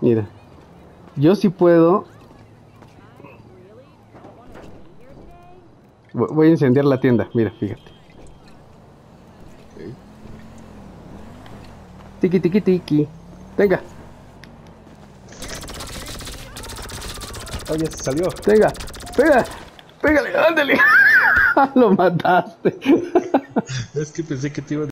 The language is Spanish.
Mira. Yo sí puedo. Voy a incendiar la tienda. Mira, fíjate. Tiki, tiki, tiki. Venga, Oye, se salió. venga, pega. Pégale, ándale. Lo mataste. Es que pensé que te iba a